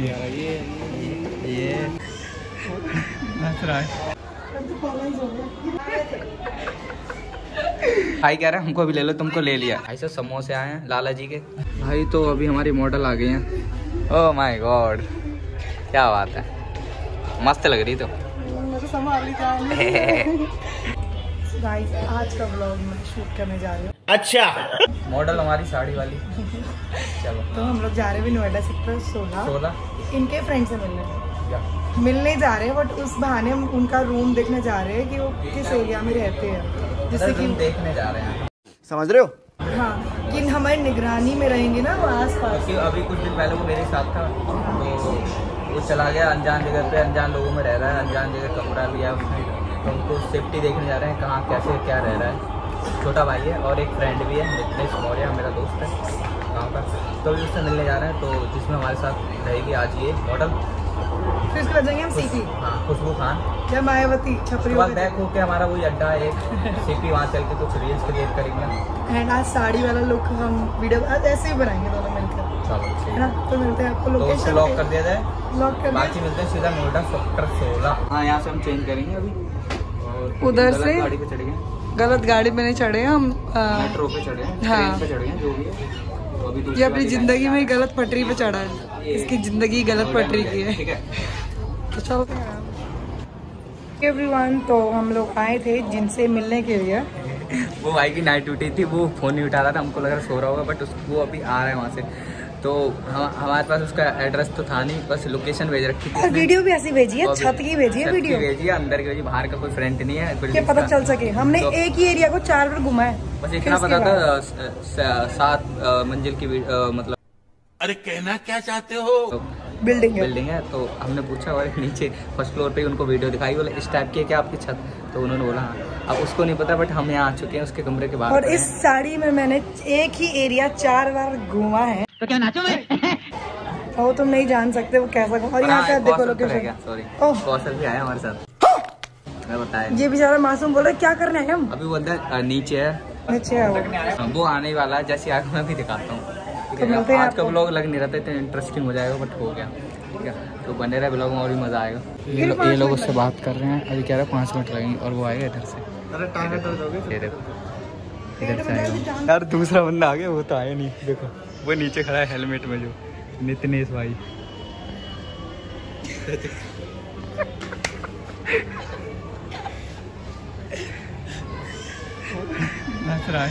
ये ये हंस रहा भाई कह रहे हैं हमको भी ले लो तुमको ले लिया। भाई सब समोसे आए हैं लाला जी के। भाई तो अभी हमारी मॉडल आ गई हैं। ओह माय गॉड क्या बात है। मस्त लग रही तो। गाइस आज का ब्लॉग मैं शूट करने जा रही हूँ। अच्छा। मॉडल हमारी साड़ी वाली। चलो। तो हम लोग जा रहे हैं नोएडा सेक्टर सोलह सोलह इनके फ्रेंड से मिलने। मिलने जा रहे हैं बट उस बहाने हम उनका रूम देखने जा रहे हैं कि वो किस एरिया में रहते हैं। जिससे कि हम देखने जा रहे हैं। समझ रहे हो? हाँ कि हमारी निगरानी में रहेंगे ना वो आस पास अभी कुछ दिन पहले वो मेरे साथ था तो वो चला गया अनजान जगह पे अनजान लोगों में रह रहा है अनजान जगह कमरा लिया उसने। तो उनको सेफ्टी देखने जा रहे हैं कहाँ कैसे क्या रह रहा है। छोटा भाई है और एक फ्रेंड भी है नितेश मौर्य मेरा दोस्त है गाँव का। तो अभी उससे मिलने जा रहे हैं तो जिसमें हमारे साथ रहेगी आज ये मॉडल फिर उसके बाद जाएँगे हम सीपी हाँ खुशबू खान। या मायावती छपरी बाद बैक होके हमारा वही अड्डा है एक सीपी वहाँ चल के कुछ रील्स क्रिएट करेंगे। एंड आज साड़ी वाला लुक हम वीडियो आज ऐसे ही बनाएँगे दोनों मिलकर। है। ना? तो मिलते हैं आपको तो लोकेशन लॉक कर दिया जाए। लॉक कर बाकी मिलते हैं सीधा नोएडा सेक्टर सोलह। हाँ यहाँ से हम चेंज करेंगे अभी। और उधर से? गाड़ी पे चढ़ गए गलत गाड़ी में नहीं चढ़े हम मेट्रो पे चढ़े हाँ। पे चढ़ जो भी अभी दूसरी ये अपनी ज़िंदगी में गलत पटरी पे चढ़ा है। इसकी ज़िंदगी गलत पटरी की है। ठीक है। तो चलते हैं एवरीवन तो हम लोग आए थे जिनसे मिलने के लिए। वो भाई की नाइट ड्यूटी थी वो फ़ोन नहीं उठा रहा था हमको लग रहा सो रहा होगा बट उसको वो अभी आ रहा है वहाँ से। तो हम हमारे पास उसका एड्रेस तो था नहीं बस लोकेशन भेज रखी थी और वीडियो भी ऐसी भेजी है छत की भेजी है वीडियो भेजी है अंदर की भेजी बाहर का कोई फ्रेंड नहीं है क्या पता चल सके? हमने तो- एक ही एरिया को चार बार घुमा है। बस इतना पता था सात मंजिल की मतलब अरे कहना क्या चाहते हो? तो बिल्डिंग है। बिल्डिंग है तो हमने पूछा और नीचे फ़र्स्ट फ्लोर पे उनको वीडियो दिखाई। बोले इस टाइप की है क्या आपकी छत? तो उन्होंने बोला हाँ। अब उसको नहीं पता बट हम यहाँ आ चुके हैं उसके कमरे के बाहर और इस साड़ी में मैंने एक ही एरिया चार बार घुमा है। तो क्या नाचो मैं वो तुम नहीं जान सकते वो कैसा और यहाँ हाँ, का एक देखो कौशल तो लोकेशन सॉरी कौशल भी आया हमारे साथ। बताया ये बेचारा मासूम बोल रहा है क्या करने आए हम? अभी वो अंदर अ, नीचे है। नीचे है वो। हाँ, आने वाला है जैसे आगे मैं भी दिखाता हूँ। तो मिलते हैं आज का ब्लॉग लग नहीं रहा था इतना इंटरेस्टिंग हो जाएगा बट हो गया। ठीक है तो बने रहे ब्लॉग में और भी मज़ा आएगा। ये लो, ये लोग उससे बात कर रहे हैं अभी कह रहे हैं पाँच मिनट लगेंगे और वो आएगा इधर से। इधर से आएगा। यार दूसरा बंदा आ गया वो तो आया नहीं देखो। वो नीचे खड़ा है हेलमेट में जो नितिनेश भाई। नाच रहा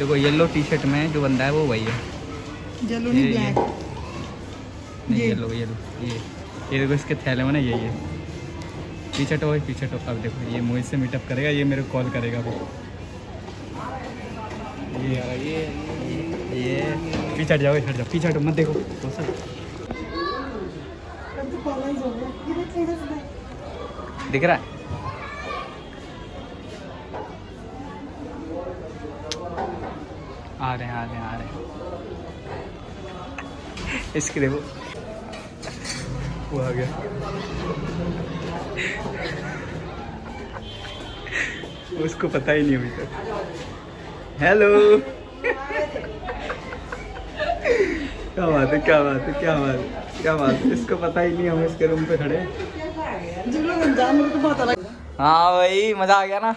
देखो येलो टी शर्ट में जो बंदा है वो वही है। जेलो ये- नहीं ब्लैक नहीं येलो येलो ये। ये देखो इसके थैले में ना यही है पीछे तो वही पीछे तो अब देखो ये मोहित से मीटअप करेगा ये मेरे को कॉल करेगा वो। ये ये ये पीछे हट जाओ हट जाओ पीछे हटो मत देखो तो सर दिख रहा है? आ रहे हैं आ रहे हैं आ रहे हैं। इसके देखो वो आ गया। उसको पता ही नहीं अभी तक। हेलो क्या बात है क्या बात है क्या बात है क्या बात है। इसको पता ही नहीं हम इसके रूम पे खड़े हैं। हाँ भाई मज़ा आ गया ना?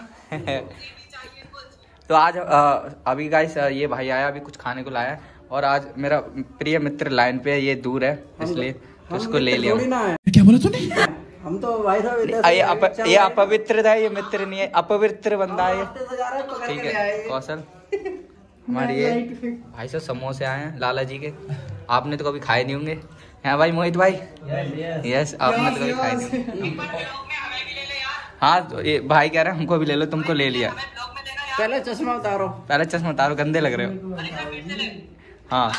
तो आज अभी गाइस ये भाई आया अभी कुछ खाने को लाया और आज मेरा प्रिय मित्र लाइन पे है ये दूर है इसलिए तो उसको ले लिया हूँ। हम तो भाई साहब ये अप, ये अपवित्र है ये मित्र नहीं है अपवित्र बंदा है ये। ठीक है कौशल हमारी ये भाई साहब समोसे आए हैं लाला जी के। आपने तो कभी खाए नहीं होंगे। हैं भाई मोहित भाई? यस आपने तो कभी खाए नहीं हाँ तो ये भाई कह रहे हैं हमको भी ले लो तुमको ले लिया। पहले चश्मा उतारो। पहले चश्मा उतारो गंदे लग रहे हो। हाँ।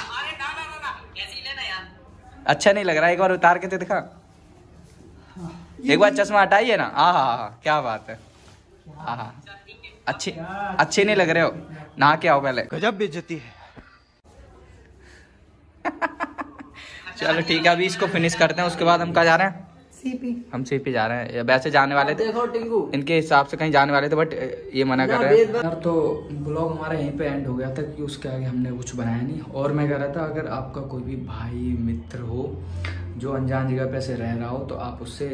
अच्छा नहीं लग रहा एक बार उतार के तो दिखा। एक बार चश्मा हटाइए ना। हाँ हाँ हाँ क्या बात है। हाँ हाँ अच्छे अच्छे नहीं लग रहे हो। नहा के आओ पहले। गजब बेइज्जती है। चलो ठीक है अभी इसको फिनिश करते हैं उसके बाद हम कहा जा रहे हैं। सीपी हम सीपी जा रहे हैं। वैसे जाने वाले थे। देखो टिंकू इनके हिसाब से कहीं जाने वाले थे बट ये मना कर रहे हैं। यार तो ब्लॉग हमारा यहीं पे एंड हो गया था क्योंकि उसके आगे हमने कुछ बनाया नहीं। और मैं कह रहा था अगर आपका कोई भी भाई मित्र हो जो अनजान जगह पे से रह रहा हो तो आप उससे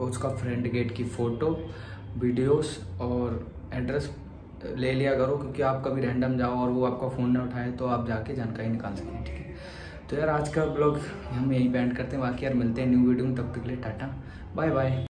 उसका फ्रंट गेट की फ़ोटो वीडियोस और एड्रेस ले लिया करो क्योंकि आप कभी रैंडम जाओ और वो आपका फ़ोन ना उठाए तो आप जाके जानकारी निकाल सकें ठीक है? तो यार आज का ब्लॉग हम यहीं बैंड करते हैं। बाकी यार मिलते हैं न्यू वीडियो में, तब तक के लिए टाटा। Bye bye